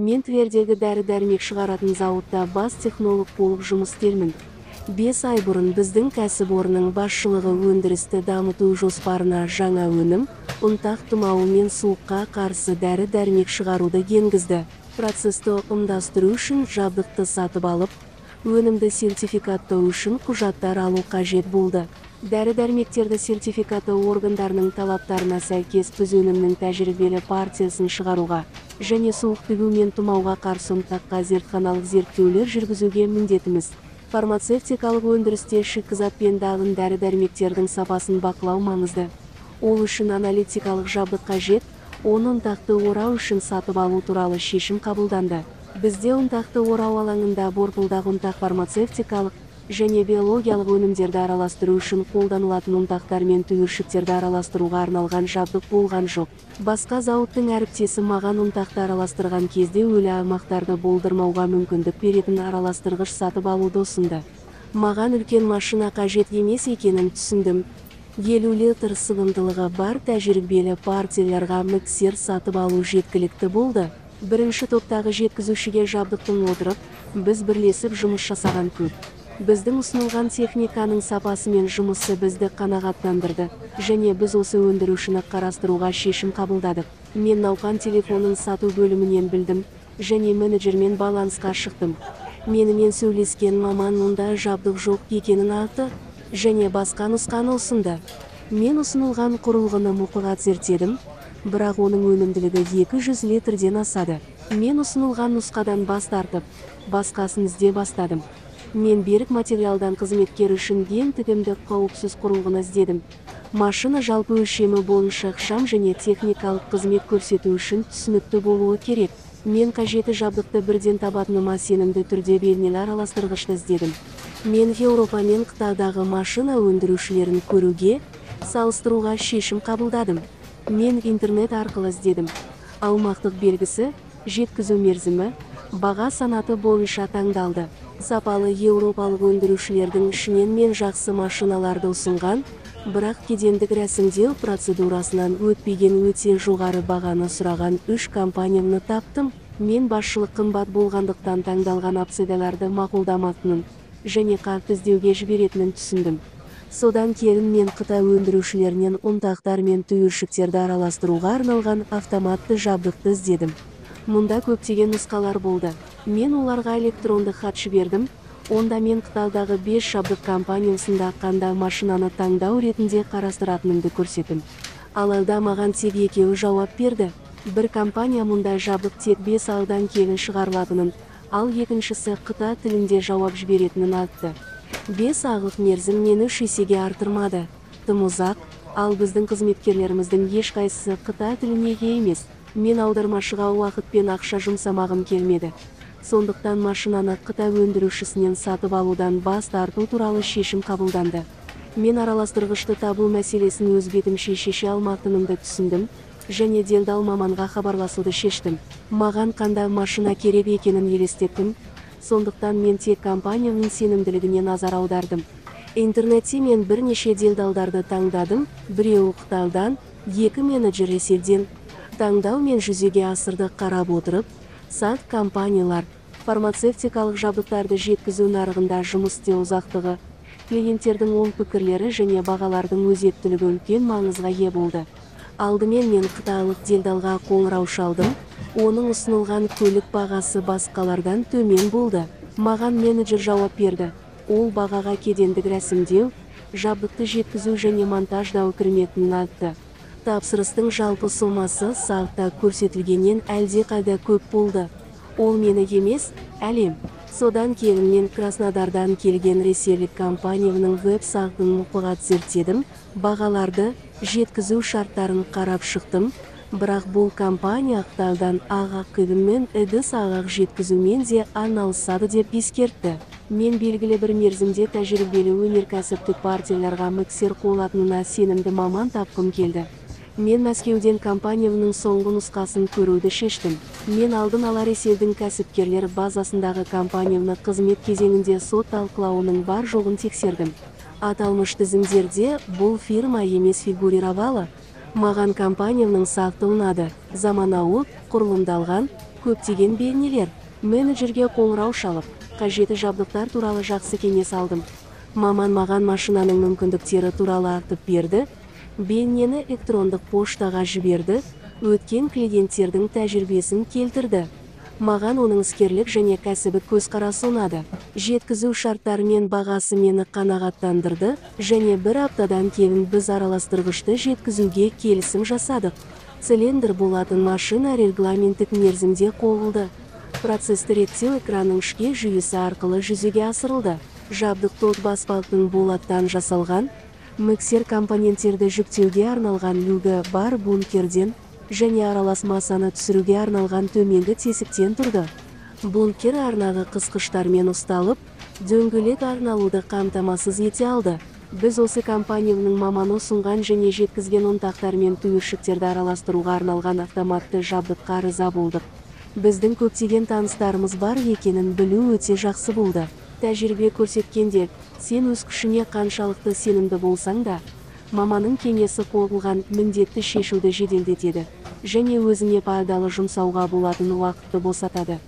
мен твердегі дәрі-дәрмек шығаратын зауытта бас технолог болып жұмыс істермін. Бес ай бұрын біздің кәсіпорынның басшылығы өндірісті дамыту жоспарына жаңа өнім ұнтақ тұмауы мен суыққа қарсы дәрі-дәрмек шығаруды енгізді. Процесті ұйымдастыру үшін жабдықты сатып алып өнімді сертификаттау үшін құжаттар алу қажет болды. Дәрі-дәрмектерді сертификаттау органдарының талаптарына сәйкес біз өнімнің тәжірибелі партиясын шығаруға және суық тігу мен тұмауға қарсы ұнтаққа зертханалық зерттеулер жүргізуге міндетіміз. Фармацевтикалық өндірісте шикізат пен дағын дәрі-дәрмектердің сапасын бақылау маңызды. Ол үшін аналитикалық жабдық қажет оны ұнтақты орау үшін сатып алу туралы шешім қабылданды. Бізде ұнтақты орау алаңында борпылдақ ұнтақ фармацевтикалық және биологиялық өнімдерді араластыру үшін қолданылатын ұнтақтар мен түйіршіктерді араластыруға арналған жабдық болған жоқ. Басқа зауыттың әріптесі маған ұнтақты араластырған кезде өлі аймақтарды болдырмауға мүмкіндік беретін араластырғыш сатып алуды ұсынды. Маған үлкен машина қажет емес екенін түсіндім. Елу литр сыйымдылығы бар тәжірибелі партияларға миксер сатып алу жеткілікті болды. Бірінші топтағы жеткізушіге жабдықтың отырып біз бірлесіп жұмыс жасаған көп. Біздің ұсынылған техниканың сапасы мен жұмысы бізді қанағаттандырды. Және біз осы өндірушіні қарастыруға шешім қабылдадық. Мен науқан телефонын сату бөлімінен білдім және менеджермен балансқа шықтым. Менімен сөйлескен маман мұнда жабдық жоқ екенін айтты және басқа нұсқаны ұсынды. Мен ұсынылған құрылғыны мұқият зерттедім бірақ оның өнімділігі 200 литрден асады. Мен ұсынылған нұсқадан бас тартып басқасын ізде бастадым. Мен берік материалдан қызметкер үшін ең тігімді қауіпсіз құрылғыны іздедім. Машина жалпы өлшемі бойынша ықшам және техникалық қызмет көрсету үшін түсінікті болуы керек. Мен қажеті жабдықты бірден табатыныма сенімді түрде белгілі араластырғышты іздедім. Мен еуропа мен қытайдағы машина өндірушілерін көруге салыстыруға шешім қабылдадым. Мен интернет арқылы іздедім. Аумақтық белгісі жеткізу мерзімі баға санаты бойынша таңдалды. Сапалы еуропалық өндірушілердің ішінен мен жақсы машиналарды ұсынған бірақ кедендік рәсімдеу процедурасынан өтпеген өте жоғары бағаны сұраған үш компанияны таптым. Мен басшылық қымбат болғандықтан таңдалған опцияларды мақұлдамайтынын және қатты іздеуге жіберетінін түсіндім. Содан кейін мен қытай өндірушілерінен ұнтақтар мен түйіршіктерді араластыруға арналған автоматты жабдықты іздедім. Мұнда көптеген нұсқалар болды. Мен оларға электронды хат жібердім. Онда мен қытайдағы бес жабдық компаниясында қандай машинаны таңдау ретінде қарастыратынымды көрсеттім. Алайда маған тек екеуі жауап берді. Бір компания мұндай жабдық тек бес айдан кейін шығарылатынын ал екіншісі қытай тілінде жауап жіберетінін айтты. Бес айлық мерзім мені үш есеге артырмады тым ұзақ ал біздің қызметкерлеріміздің ешқайсысы қытай тіліне ие емес. Мен аудармашыға уақыт пен ақша жұмсамағым келмеді. Сондықтан машинаны қытай өндірушісінен сатып алудан бас тарту туралы шешім қабылданды. Мен араластырғышты табу мәселесін өз бетімше шеше алмайтынымды түсіндім және делдал маманға хабарласуды шештім. Маған қандай машина керек екенін елестеттім. Сондықтан мен тек компанияның сенімділігіне назар аудардым. Интернетте мен бірнеше делдалдарды таңдадым. Біреуі қытайдан екі менеджер ресейден. Таңдау мен жүзеге асырды қарап отырып сат компаниялар фармацевтикалық жабдықтарды жеткізу нарығында жұмыс істеу ұзақтығы клиенттердің оң пікірлері және бағалардың өзектілігі үлкен маңызға ие болды. Алдымен мен қытайлық делдалға қоңырау шалдым. Оның ұсынылған көлік бағасы басқалардан төмен болды. Маған менеджер жауап берді. Ол бағаға кедендік рәсімдеу жабдықты жеткізу және монтаждау кірмейтінін айтты. Тапсырыстың жалпы сомасы сайтта көрсетілгеннен әлдеқайда көп болды. Ол мені емес әлем. Содан кейін мен краснодардан келген ресейлік компанияның веб-сайтын мұқият зерттедім бағаларды жеткізу шарттарын қарап шықтым. Бірақ бұл компания қытайдан ағақ мен ыдыс ағақ жеткізумен де айналысады деп ескертті. Мен белгілі бір мерзімде тәжірибелі өнеркәсіптік партияларға миксер қуылатынына сенімді маман тапқым келді. Мен мәскеуден компанияның соңғы нұсқасын көруді шештім. Мен алдын ала ресейдің кәсіпкерлер базасындағы компанияны қызмет кезеңінде сот талқылауының бар жоғын тексердім. Аталмыш тізімдерде бұл фирма емес фигурировала. Маған компанияның сайты ұнады. Заманауи құрылымдалған көптеген бейнелер менеджерге қоңырау шалып қажеті жабдықтар туралы жақсы кеңес алдым. Маман маған машинаның мүмкіндіктері туралы айтып берді. Бейнені электрондық поштаға жіберді өткен клиенттердің тәжірибесін келтірді. Маған оның іскерлік және кәсіби көзқарасы ұнады. Жеткізу шарттары мен бағасы мені қанағаттандырды және бір аптадан кейін біз араластырғышты жеткізуге келісім жасадық. Цилиндр болатын машина регламенттік мерзімде қойылды. Процесті реттеу экранның ішкі жүйесі арқылы жүзеге асырылды. Жабдық тот баспалттың болаттан жасалған миксер компоненттерді жүктеуге арналған люгі бар бункерден және аралас массаны түсіруге арналған төменгі тесіктен тұрды. Бункер арнағы қысқыштармен ұсталып дөңгелек арналуды қамтамасыз ете алды. Біз осы компанияның маманы ұсынған және жеткізген ұнтақтар мен түйіршіктерді араластыруға арналған автоматты жабдыққа риза болдық. Біздің көптеген таныстарымыз бар екенін білу өте жақсы болды. Тәжірибе көрсеткенде сен өз күшіне қаншалықты сенімді болсаң да маманың кеңесі қойылған міндетті шешуді жеделдетеді және өзіңе пайдалы жұмсауға болатын уақытты босатады.